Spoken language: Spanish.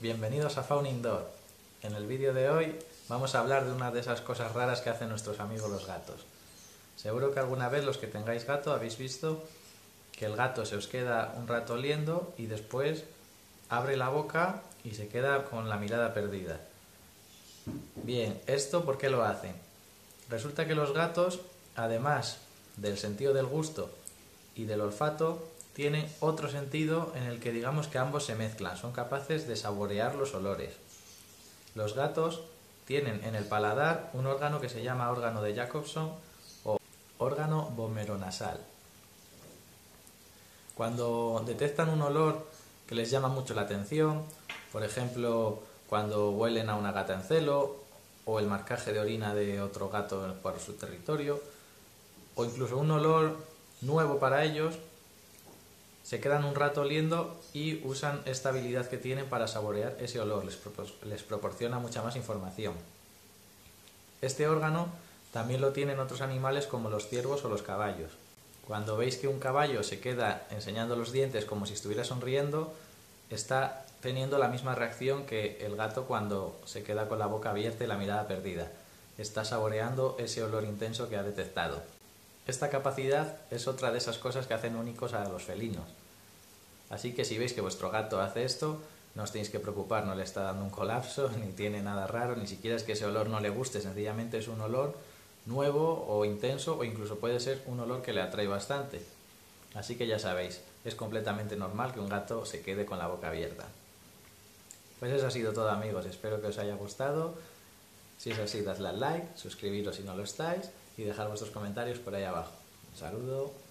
bienvenidos a Faun Indoor. En el vídeo de hoy vamos a hablar de una de esas cosas raras que hacen nuestros amigos los gatos. Seguro que alguna vez los que tengáis gato habéis visto que el gato se os queda un rato oliendo y después abre la boca y se queda con la mirada perdida. Bien, ¿esto por qué lo hacen? Resulta que los gatos, además del sentido del gusto y del olfato, tiene otro sentido en el que digamos que ambos se mezclan, son capaces de saborear los olores. Los gatos tienen en el paladar un órgano que se llama órgano de Jacobson o órgano vomeronasal. Cuando detectan un olor que les llama mucho la atención, por ejemplo, cuando huelen a una gata en celo, o el marcaje de orina de otro gato por su territorio, o incluso un olor nuevo para ellos, se quedan un rato oliendo y usan esta habilidad que tienen para saborear ese olor, les, proporciona mucha más información. Este órgano también lo tienen otros animales como los ciervos o los caballos. Cuando veis que un caballo se queda enseñando los dientes como si estuviera sonriendo, está teniendo la misma reacción que el gato cuando se queda con la boca abierta y la mirada perdida. Está saboreando ese olor intenso que ha detectado. Esta capacidad es otra de esas cosas que hacen únicos a los felinos. Así que si veis que vuestro gato hace esto, no os tenéis que preocupar, no le está dando un colapso, ni tiene nada raro, ni siquiera es que ese olor no le guste, sencillamente es un olor nuevo o intenso o incluso puede ser un olor que le atrae bastante. Así que ya sabéis, es completamente normal que un gato se quede con la boca abierta. Pues eso ha sido todo amigos, espero que os haya gustado. Si es así, dadle al like, suscribiros si no lo estáis y dejar vuestros comentarios por ahí abajo. Un saludo.